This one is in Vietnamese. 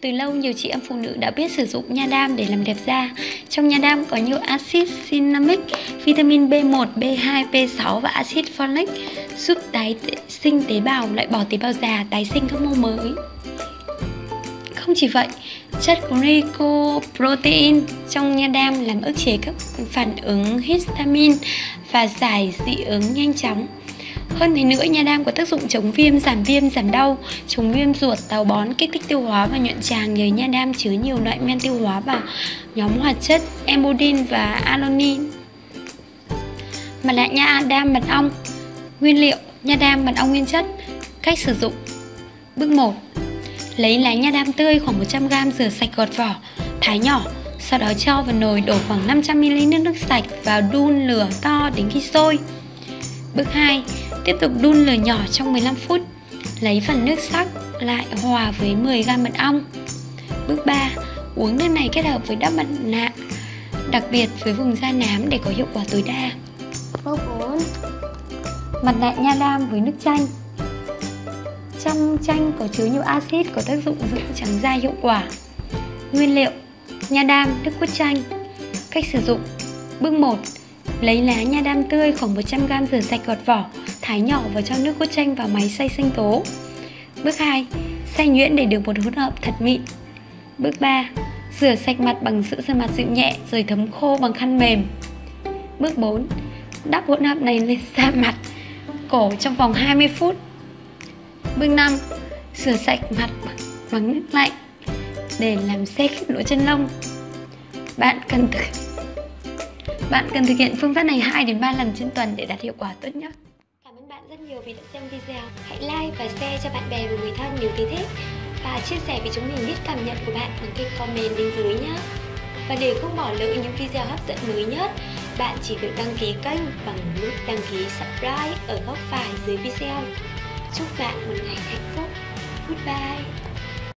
Từ lâu nhiều chị em phụ nữ đã biết sử dụng nha đam để làm đẹp da. Trong nha đam có nhiều axit cinnamic, vitamin B1, B2, B6 và axit folic giúp tái sinh tế bào, loại bỏ tế bào già, tái sinh các mô mới. Không chỉ vậy, chất glycoprotein trong nha đam làm ức chế các phản ứng histamine và giải dị ứng nhanh chóng. Hơn thế nữa, nha đam có tác dụng chống viêm, giảm viêm, giảm đau, chống viêm ruột, táo bón, kích thích tiêu hóa và nhuận tràng nhờ nha đam chứa nhiều loại men tiêu hóa và nhóm hoạt chất emodin và alanin Mặt nạ nha đam mật ong. Nguyên liệu nha đam mật ong nguyên chất. Cách sử dụng. Bước 1 Lấy lá nha đam tươi khoảng 100g rửa sạch gọt vỏ, thái nhỏ, sau đó cho vào nồi đổ khoảng 500ml nước nước sạch vào đun lửa to đến khi sôi. Bước 2. Tiếp tục đun lửa nhỏ trong 15 phút. Lấy phần nước sắc lại hòa với 10g mật ong. Bước 3. Uống nước này kết hợp với đắp mặt nạ, đặc biệt với vùng da nám để có hiệu quả tối đa. Bước 4 Mặt nạ nha đam với nước chanh trong chanh có chứa nhiều axit có tác dụng dưỡng trắng da hiệu quả. Nguyên liệu: nha đam, nước cốt chanh. Cách sử dụng: Bước 1. Lấy lá nha đam tươi khoảng 100g rửa sạch gọt vỏ, thái nhỏ và cho nước cốt chanh vào máy xay sinh tố. Bước 2. Xay nhuyễn để được một hỗn hợp thật mịn. Bước 3. Rửa sạch mặt bằng sữa rửa mặt dịu nhẹ rồi thấm khô bằng khăn mềm. Bước 4. Đắp hỗn hợp này lên da mặt, cổ trong vòng 20 phút Bước 5. Rửa sạch mặt bằng nước lạnh để làm xe khít lỗ chân lông. Bạn cần thực bạn cần thực hiện phương pháp này 2 đến 3 lần trên tuần để đạt hiệu quả tốt nhất. Cảm ơn bạn rất nhiều vì đã xem video. Hãy like và share cho bạn bè và người thân nếu thấy thích và chia sẻ với chúng mình biết cảm nhận của bạn bằng cách comment bên dưới nhé. Và để không bỏ lỡ những video hấp dẫn mới nhất, bạn chỉ việc đăng ký kênh bằng nút đăng ký subscribe ở góc phải dưới video. Chúc bạn một ngày hạnh phúc. Goodbye.